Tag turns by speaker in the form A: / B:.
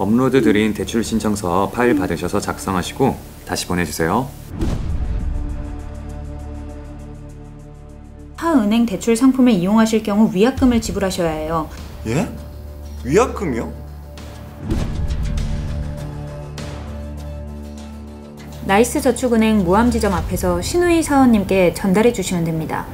A: 업로드 드린 대출 신청서 파일 받으셔서 작성하시고 다시 보내주세요.
B: 타은행 대출 상품을 이용하실 경우 위약금을 지불하셔야 해요.
C: 예? 위약금이요?
B: 나이스 저축은행 모함지점 앞에서 신우희 사원님께 전달해 주시면 됩니다.